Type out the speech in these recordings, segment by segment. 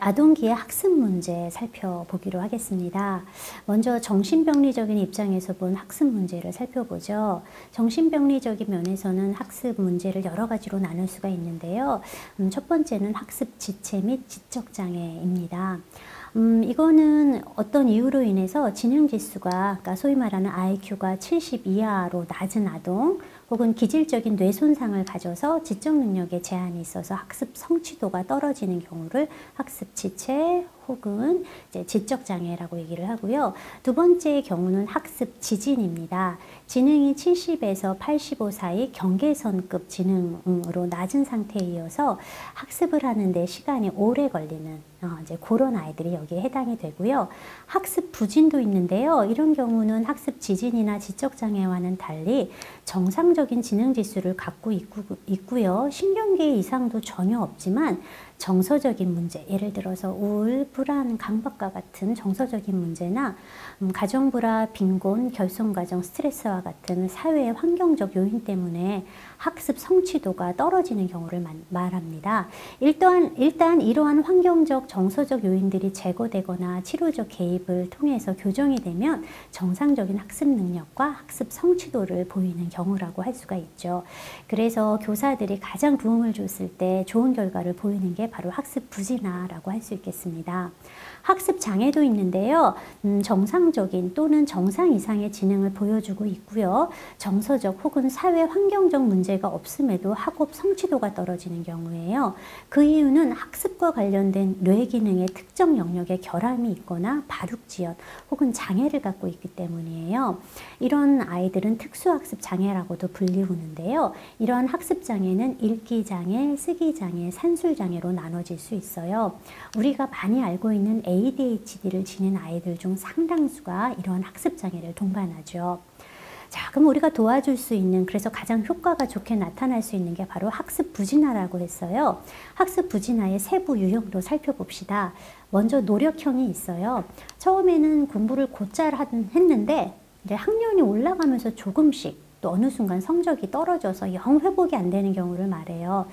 아동기의 학습 문제 살펴보기로 하겠습니다. 먼저 정신병리적인 입장에서 본 학습 문제를 살펴보죠. 정신병리적인 면에서는 학습 문제를 여러 가지로 나눌 수가 있는데요. 음, 첫 번째는 학습 지체 및 지적장애입니다. 음, 이거는 어떤 이유로 인해서 지능 지수가, 그러니까 소위 말하는 IQ가 70 이하로 낮은 아동, 혹은 기질적인 뇌 손상을 가져서 지적 능력에 제한이 있어서 학습 성취도가 떨어지는 경우를 학습 지체 혹은 지적 장애라고 얘기를 하고요. 두 번째 경우는 학습 지진입니다. 지능이 70에서 85 사이 경계선급 지능으로 낮은 상태에 이어서 학습을 하는데 시간이 오래 걸리는 어, 이제 그런 아이들이 여기에 해당이 되고요. 학습 부진도 있는데요. 이런 경우는 학습 지진이나 지적 장애와는 달리 정상적인 지능 지수를 갖고 있고, 있고요. 신경계 이상도 전혀 없지만 정서적인 문제, 예를 들어서 우울, 불안, 강박과 같은 정서적인 문제나 음, 가정불화, 빈곤, 결손과정, 스트레스와 같은 사회 환경적 요인 때문에 학습 성취도가 떨어지는 경우를 말합니다. 일단, 일단 이러한 환경적, 정서적 요인들이 제거되거나 치료적 개입을 통해서 교정이 되면 정상적인 학습 능력과 학습 성취도를 보이는 경우라고 할 수가 있죠. 그래서 교사들이 가장 도움을 줬을 때 좋은 결과를 보이는 게 바로 학습 부진화라고 할 수 있겠습니다. 학습 장애도 있는데요. 음, 정상적인 또는 정상 이상의 지능을 보여주고 있고요. 정서적 혹은 사회 환경적 문제가 없음에도 학업 성취도가 떨어지는 경우에요. 그 이유는 학습과 관련된 뇌 기능의 특정 영역에 결함이 있거나 발육지연 혹은 장애를 갖고 있기 때문이에요. 이런 아이들은 특수학습 장애라고도 불리우는데요. 이러한 학습 장애는 읽기 장애, 쓰기 장애, 산술 장애로 나눠질 수 있어요. 우리가 많이 알고 있는 ADHD를 지닌 아이들 중 상당수가 이러한 학습 장애를 동반하죠. 자, 그럼 우리가 도와줄 수 있는 그래서 가장 효과가 좋게 나타날 수 있는 게 바로 학습 부진화라고 했어요. 학습 부진화의 세부 유형도 살펴봅시다. 먼저 노력형이 있어요. 처음에는 공부를 곧잘 했는데 이제 학년이 올라가면서 조금씩 또 어느 순간 성적이 떨어져서 영 회복이 안 되는 경우를 말해요.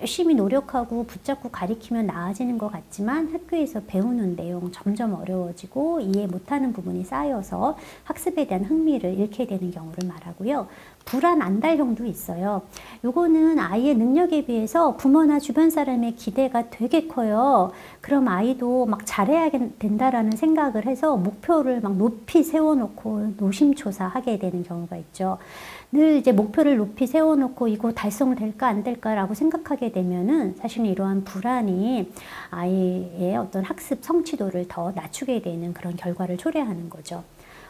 열심히 노력하고 붙잡고 가리키면 나아지는 것 같지만 학교에서 배우는 내용 점점 어려워지고 이해 못하는 부분이 쌓여서 학습에 대한 흥미를 잃게 되는 경우를 말하고요. 불안 안달형도 있어요. 요거는 아이의 능력에 비해서 부모나 주변 사람의 기대가 되게 커요. 그럼 아이도 막 잘해야 된다라는 생각을 해서 목표를 막 높이 세워놓고 노심초사하게 되는 경우가 있죠. 늘 이제 목표를 높이 세워놓고 이거 달성될까 안 될까라고 생각하게 되면은 사실은 이러한 불안이 아이의 어떤 학습 성취도를 더 낮추게 되는 그런 결과를 초래하는 거죠.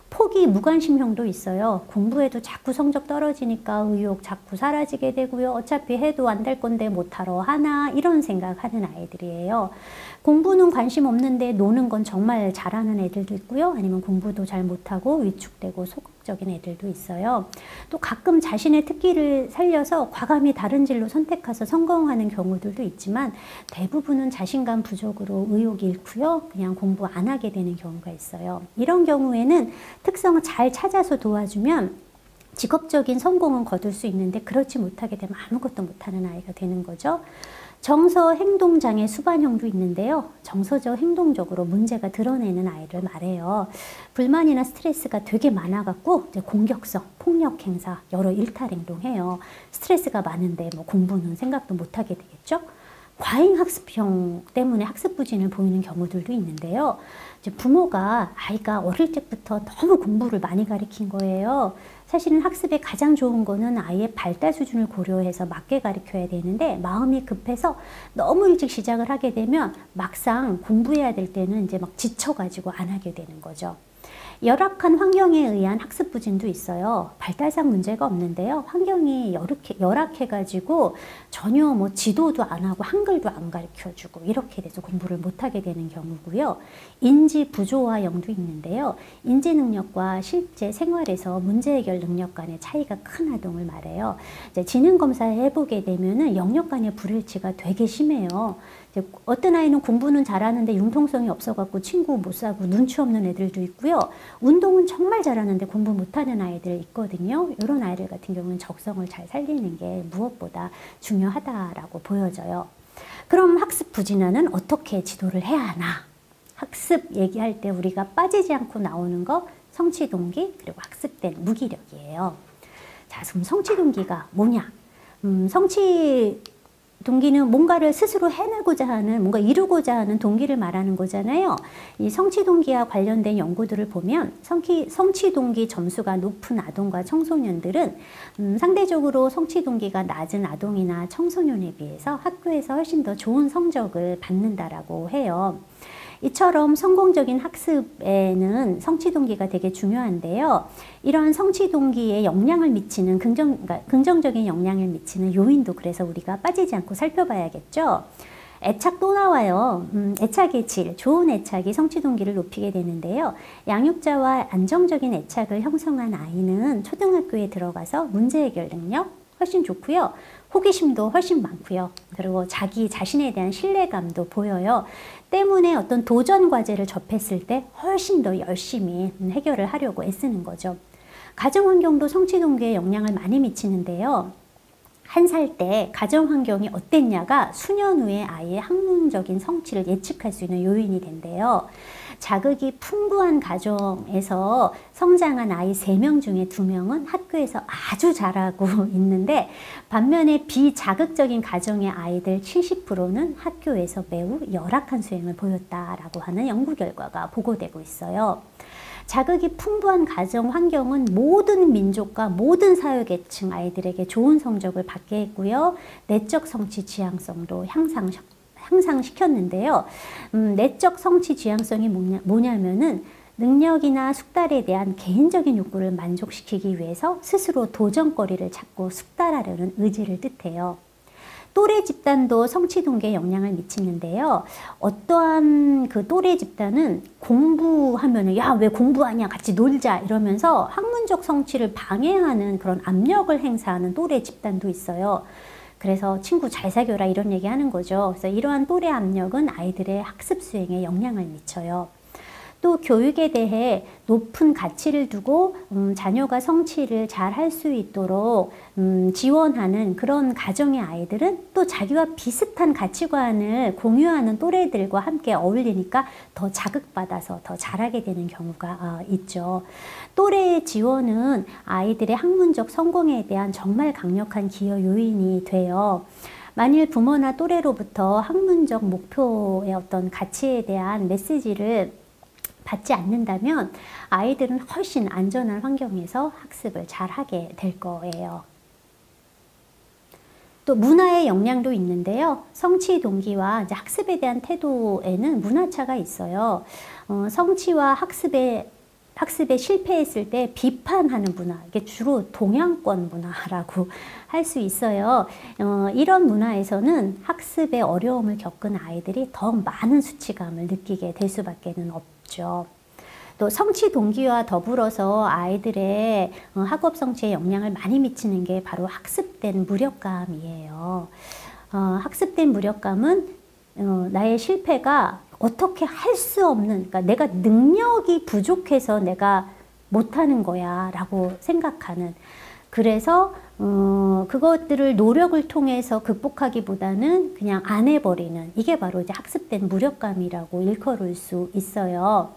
포기 무관심형도 있어요. 공부해도 자꾸 성적 떨어지니까 의욕 자꾸 사라지게 되고요. 어차피 해도 안 될 건데 못하러 하나 이런 생각하는 아이들이에요. 공부는 관심 없는데 노는 건 정말 잘하는 애들도 있고요. 아니면 공부도 잘 못하고 위축되고 소극 적인 애들도 있어요. 또 가끔 자신의 특기를 살려서 과감히 다른 진로 선택해서 성공하는 경우들도 있지만 대부분은 자신감 부족으로 의욕이 잃고요. 그냥 공부 안 하게 되는 경우가 있어요. 이런 경우에는 특성을 잘 찾아서 도와주면 직업적인 성공은 거둘 수 있는데 그렇지 못하게 되면 아무것도 못하는 아이가 되는 거죠. 정서 행동장애 수반형도 있는데요. 정서적 행동적으로 문제가 드러내는 아이를 말해요. 불만이나 스트레스가 되게 많아갖고 공격성, 폭력 행사, 여러 일탈 행동해요. 스트레스가 많은데 뭐 공부는 생각도 못하게 되겠죠. 과잉 학습형 때문에 학습 부진을 보이는 경우들도 있는데요. 부모가 아이가 어릴 때부터 너무 공부를 많이 가리킨 거예요. 사실은 학습에 가장 좋은 거는 아이의 발달 수준을 고려해서 맞게 가르쳐야 되는데 마음이 급해서 너무 일찍 시작을 하게 되면 막상 공부해야 될 때는 이제 막 지쳐가지고 안 하게 되는 거죠. 열악한 환경에 의한 학습 부진도 있어요. 발달상 문제가 없는데요. 환경이 열악해, 열악해가지고 전혀 뭐 지도도 안 하고 한글도 안 가르쳐주고 이렇게 돼서 공부를 못하게 되는 경우고요. 인지 부조화형도 있는데요. 인지 능력과 실제 생활에서 문제 해결 능력 간의 차이가 큰 아동을 말해요. 지능 검사 해 보게 되면은 영역 간의 불일치가 되게 심해요. 어떤 아이는 공부는 잘하는데 융통성이 없어갖고 친구 못 사고 눈치 없는 애들도 있고요. 운동은 정말 잘하는데 공부 못하는 아이들 있거든요. 이런 아이들 같은 경우는 적성을 잘 살리는 게 무엇보다 중요하다라고 보여져요. 그럼 학습 부진화는 어떻게 지도를 해야 하나? 학습 얘기할 때 우리가 빠지지 않고 나오는 거 성취 동기 그리고 학습된 무기력이에요. 자, 그럼 성취 동기가 뭐냐? 음, 성취 동기는 뭔가를 스스로 해내고자 하는, 뭔가 이루고자 하는 동기를 말하는 거잖아요. 이 성취 동기와 관련된 연구들을 보면 성취, 성취 동기 점수가 높은 아동과 청소년들은 음, 상대적으로 성취 동기가 낮은 아동이나 청소년에 비해서 학교에서 훨씬 더 좋은 성적을 받는다라고 해요. 이처럼 성공적인 학습에는 성취 동기가 되게 중요한데요. 이런 성취 동기에 영향을 미치는 긍정, 그러니까 긍정적인 영향을 미치는 요인도 그래서 우리가 빠지지 않고 살펴봐야겠죠. 애착 또 나와요. 음, 애착의 질, 좋은 애착이 성취 동기를 높이게 되는데요. 양육자와 안정적인 애착을 형성한 아이는 초등학교에 들어가서 문제 해결 능력 훨씬 좋고요. 호기심도 훨씬 많고요. 그리고 자기 자신에 대한 신뢰감도 보여요. 때문에 어떤 도전 과제를 접했을 때 훨씬 더 열심히 해결을 하려고 애쓰는 거죠. 가정 환경도 성취 동기에 영향을 많이 미치는데요. 한 살 때 가정 환경이 어땠냐가 수년 후에 아이의 학문적인 성취를 예측할 수 있는 요인이 된대요. 자극이 풍부한 가정에서 성장한 아이 3명 중에 2명은 학교에서 아주 잘하고 있는데 반면에 비자극적인 가정의 아이들 70%는 학교에서 매우 열악한 수행을 보였다라고 하는 연구 결과가 보고되고 있어요. 자극이 풍부한 가정 환경은 모든 민족과 모든 사회계층 아이들에게 좋은 성적을 받게 했고요. 내적 성취 지향성도 향상, 향상시켰는데요. 음, 내적 성취 지향성이 뭐냐, 뭐냐면은 능력이나 숙달에 대한 개인적인 욕구를 만족시키기 위해서 스스로 도전거리를 찾고 숙달하려는 의지를 뜻해요. 또래 집단도 성취 동기에 영향을 미치는데요. 어떠한 그 또래 집단은 공부하면은 야왜 공부하냐 같이 놀자 이러면서 학문적 성취를 방해하는 그런 압력을 행사하는 또래 집단도 있어요. 그래서 친구 잘 사귀어라 이런 얘기 하는 거죠. 그래서 이러한 또래 압력은 아이들의 학습 수행에 영향을 미쳐요. 또 교육에 대해 높은 가치를 두고 음, 자녀가 성취를 잘 할 수 있도록 음, 지원하는 그런 가정의 아이들은 또 자기와 비슷한 가치관을 공유하는 또래들과 함께 어울리니까 더 자극받아서 더 잘하게 되는 경우가 어, 있죠. 또래의 지원은 아이들의 학문적 성공에 대한 정말 강력한 기여 요인이 돼요. 만일 부모나 또래로부터 학문적 목표의 어떤 가치에 대한 메시지를 받지 않는다면 아이들은 훨씬 안전한 환경에서 학습을 잘 하게 될 거예요. 또 문화의 영향도 있는데요. 성취 동기와 학습에 대한 태도에는 문화차가 있어요. 어, 성취와 학습에 학습에 실패했을 때 비판하는 문화, 이게 주로 동양권 문화라고 할 수 있어요. 어, 이런 문화에서는 학습에 어려움을 겪은 아이들이 더 많은 수치감을 느끼게 될 수밖에 없죠. 또 성취 동기와 더불어서 아이들의 어, 학업 성취에 영향을 많이 미치는 게 바로 학습된 무력감이에요. 어, 학습된 무력감은 어, 나의 실패가 어떻게 할 수 없는, 그러니까 내가 능력이 부족해서 내가 못하는 거야 라고 생각하는. 그래서 어, 그것들을 노력을 통해서 극복하기보다는 그냥 안 해버리는 이게 바로 이제 학습된 무력감이라고 일컬을 수 있어요.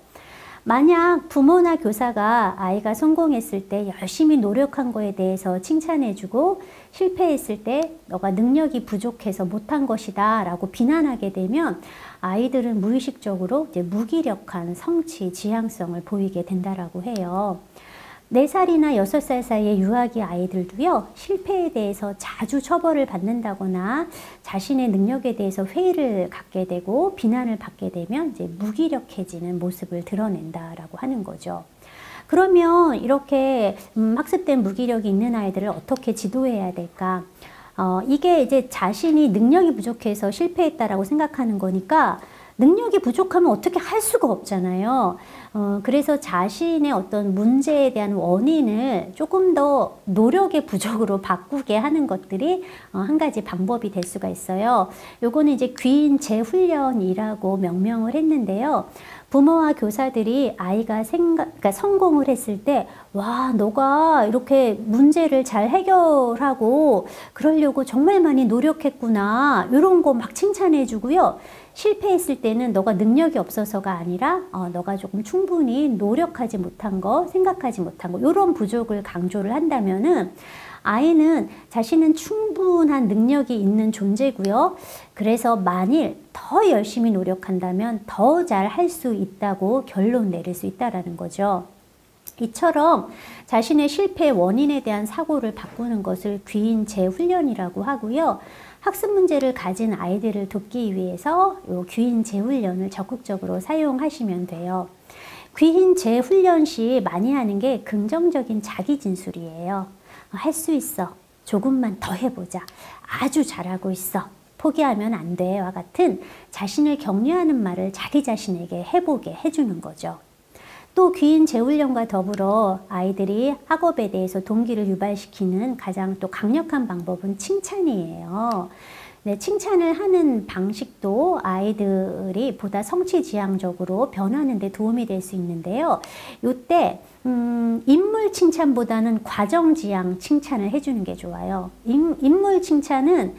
만약 부모나 교사가 아이가 성공했을 때 열심히 노력한 거에 대해서 칭찬해주고 실패했을 때 너가 능력이 부족해서 못한 것이다 라고 비난하게 되면 아이들은 무의식적으로 이제 무기력한 성취 지향성을 보이게 된다라고 해요. 4살이나 6살 사이의 유아기 아이들도요, 실패에 대해서 자주 처벌을 받는다거나 자신의 능력에 대해서 회의를 갖게 되고 비난을 받게 되면 이제 무기력해지는 모습을 드러낸다라고 하는 거죠. 그러면 이렇게 음, 학습된 무기력이 있는 아이들을 어떻게 지도해야 될까? 어, 이게 이제 자신이 능력이 부족해서 실패했다라고 생각하는 거니까 능력이 부족하면 어떻게 할 수가 없잖아요. 어, 그래서 자신의 어떤 문제에 대한 원인을 조금 더 노력의 부족으로 바꾸게 하는 것들이 어, 한 가지 방법이 될 수가 있어요. 요거는 이제 귀인 재훈련이라고 명명을 했는데요. 부모와 교사들이 아이가 생각, 그러니까 성공을 했을 때, 와, 너가 이렇게 문제를 잘 해결하고 그러려고 정말 많이 노력했구나. 이런 거 막 칭찬해 주고요. 실패했을 때는 너가 능력이 없어서가 아니라 어, 너가 조금 충분히 노력하지 못한 거, 생각하지 못한 거 이런 부족을 강조를 한다면은 아이는 자신은 충분한 능력이 있는 존재고요. 그래서 만일 더 열심히 노력한다면 더 잘 할 수 있다고 결론 내릴 수 있다라는 거죠. 이처럼 자신의 실패 원인에 대한 사고를 바꾸는 것을 귀인 재훈련이라고 하고요. 학습 문제를 가진 아이들을 돕기 위해서 요 귀인 재훈련을 적극적으로 사용하시면 돼요. 귀인 재훈련 시 많이 하는 게 긍정적인 자기 진술이에요. 할 수 있어. 조금만 더 해보자. 아주 잘하고 있어. 포기하면 안 돼와 같은 자신을 격려하는 말을 자기 자신에게 해보게 해주는 거죠. 또 귀인 재훈련과 더불어 아이들이 학업에 대해서 동기를 유발시키는 가장 또 강력한 방법은 칭찬이에요. 네, 칭찬을 하는 방식도 아이들이 보다 성취지향적으로 변하는 데 도움이 될 수 있는데요. 이때 음, 인물 칭찬보다는 과정지향 칭찬을 해주는 게 좋아요. 인, 인물 칭찬은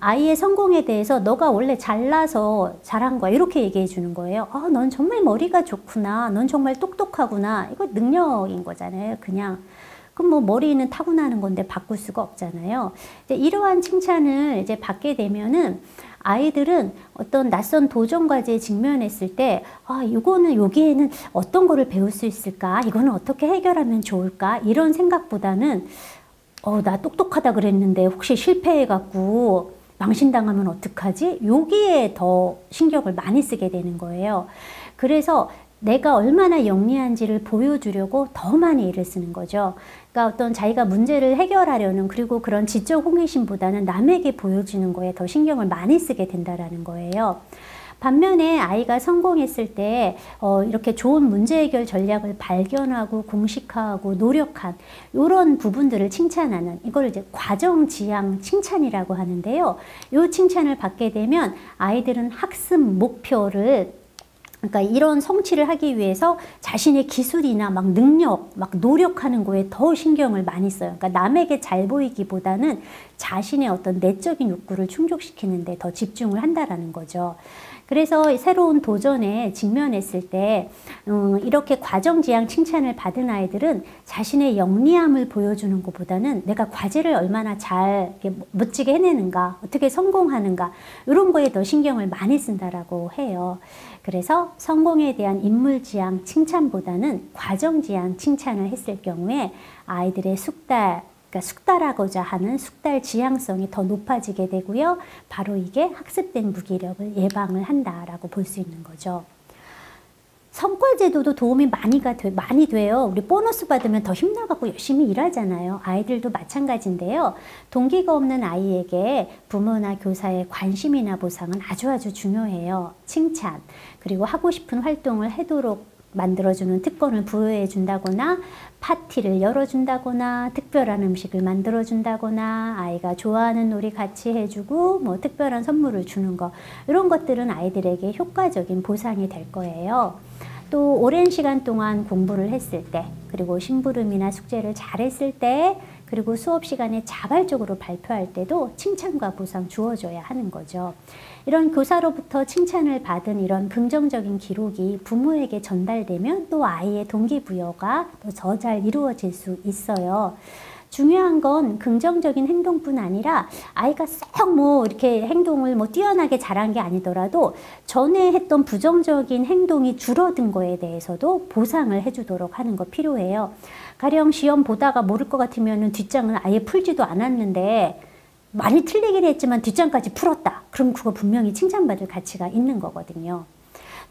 아이의 성공에 대해서 너가 원래 잘나서 잘한 거야 이렇게 얘기해 주는 거예요. 아, 넌 정말 머리가 좋구나. 넌 정말 똑똑하구나. 이거 능력인 거잖아요. 그냥. 그럼 뭐 머리는 타고나는 건데 바꿀 수가 없잖아요. 이러한 칭찬을 이제 받게 되면은 아이들은 어떤 낯선 도전 과제에 직면했을 때, 아, 이거는 여기에는 어떤 거를 배울 수 있을까? 이거는 어떻게 해결하면 좋을까? 이런 생각보다는, 어, 나 똑똑하다 그랬는데 혹시 실패해갖고 망신당하면 어떡하지? 여기에 더 신경을 많이 쓰게 되는 거예요. 그래서 내가 얼마나 영리한지를 보여주려고 더 많이 애를 쓰는 거죠. 그러니까 어떤 자기가 문제를 해결하려는 그리고 그런 지적 호기심보다는 남에게 보여주는 거에 더 신경을 많이 쓰게 된다라는 거예요. 반면에 아이가 성공했을 때 어, 이렇게 좋은 문제 해결 전략을 발견하고 공식화하고 노력한 이런 부분들을 칭찬하는 이걸 이제 과정 지향 칭찬이라고 하는데요. 이 칭찬을 받게 되면 아이들은 학습 목표를 그러니까 이런 성취를 하기 위해서 자신의 기술이나 막 능력, 막 노력하는 거에 더 신경을 많이 써요. 그러니까 남에게 잘 보이기보다는 자신의 어떤 내적인 욕구를 충족시키는 데 더 집중을 한다라는 거죠. 그래서 새로운 도전에 직면했을 때 음, 이렇게 과정지향 칭찬을 받은 아이들은 자신의 영리함을 보여주는 것보다는 내가 과제를 얼마나 잘 멋지게 해내는가 어떻게 성공하는가 이런 거에 더 신경을 많이 쓴다라고 해요. 그래서 성공에 대한 인물지향 칭찬보다는 과정지향 칭찬을 했을 경우에 아이들의 숙달 그러니까 숙달하고자 하는 숙달 지향성이 더 높아지게 되고요. 바로 이게 학습된 무기력을 예방을 한다라고 볼 수 있는 거죠. 성과제도도 도움이 많이가 돼, 많이 돼요. 우리 보너스 받으면 더 힘나갖고 열심히 일하잖아요. 아이들도 마찬가지인데요. 동기가 없는 아이에게 부모나 교사의 관심이나 보상은 아주 아주 중요해요. 칭찬, 그리고 하고 싶은 활동을 해도록 만들어주는 특권을 부여해 준다거나 파티를 열어준다거나 특별한 음식을 만들어준다거나 아이가 좋아하는 놀이 같이 해주고 뭐 특별한 선물을 주는 거 이런 것들은 아이들에게 효과적인 보상이 될 거예요. 또 오랜 시간 동안 공부를 했을 때 그리고 심부름이나 숙제를 잘했을 때 그리고 수업 시간에 자발적으로 발표할 때도 칭찬과 보상 주어줘야 하는 거죠. 이런 교사로부터 칭찬을 받은 이런 긍정적인 기록이 부모에게 전달되면 또 아이의 동기부여가 더 잘 이루어질 수 있어요. 중요한 건 긍정적인 행동뿐 아니라 아이가 썩 뭐 이렇게 행동을 뭐 뛰어나게 잘한 게 아니더라도 전에 했던 부정적인 행동이 줄어든 거에 대해서도 보상을 해주도록 하는 거 필요해요. 가령 시험 보다가 모를 것 같으면 뒷장은 아예 풀지도 않았는데 많이 틀리긴 했지만 뒷장까지 풀었다. 그럼 그거 분명히 칭찬받을 가치가 있는 거거든요.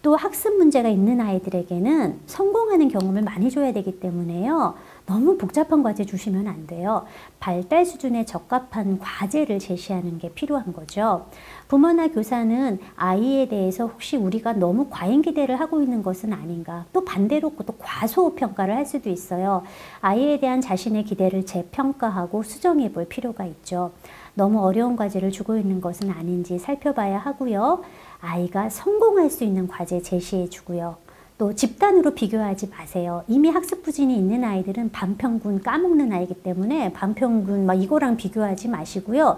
또 학습 문제가 있는 아이들에게는 성공하는 경험을 많이 줘야 되기 때문에요. 너무 복잡한 과제 주시면 안 돼요. 발달 수준에 적합한 과제를 제시하는 게 필요한 거죠. 부모나 교사는 아이에 대해서 혹시 우리가 너무 과잉 기대를 하고 있는 것은 아닌가. 또 반대로 또 과소 평가를 할 수도 있어요. 아이에 대한 자신의 기대를 재평가하고 수정해 볼 필요가 있죠. 너무 어려운 과제를 주고 있는 것은 아닌지 살펴봐야 하고요. 아이가 성공할 수 있는 과제 제시해 주고요. 또 집단으로 비교하지 마세요. 이미 학습 부진이 있는 아이들은 반평균 까먹는 아이기 때문에 반평균 막 이거랑 비교하지 마시고요.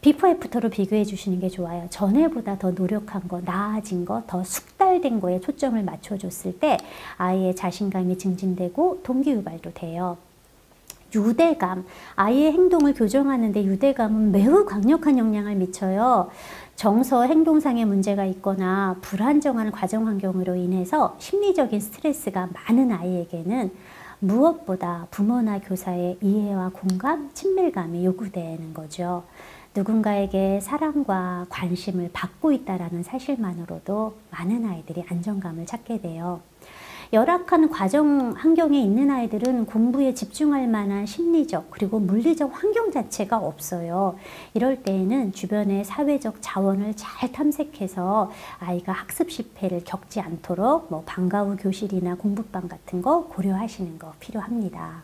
before after로 비교해 주시는 게 좋아요. 전에보다 더 노력한 거, 나아진 거, 더 숙달된 거에 초점을 맞춰줬을 때 아이의 자신감이 증진되고 동기 유발도 돼요. 유대감, 아이의 행동을 교정하는데 유대감은 매우 강력한 영향을 미쳐요. 정서 행동상의 문제가 있거나 불안정한 과정 환경으로 인해서 심리적인 스트레스가 많은 아이에게는 무엇보다 부모나 교사의 이해와 공감, 친밀감이 요구되는 거죠. 누군가에게 사랑과 관심을 받고 있다라는 사실만으로도 많은 아이들이 안정감을 찾게 돼요. 열악한 과정 환경에 있는 아이들은 공부에 집중할 만한 심리적 그리고 물리적 환경 자체가 없어요. 이럴 때에는 주변의 사회적 자원을 잘 탐색해서 아이가 학습 실패를 겪지 않도록 뭐 방과 후 교실이나 공부방 같은 거 고려하시는 거 필요합니다.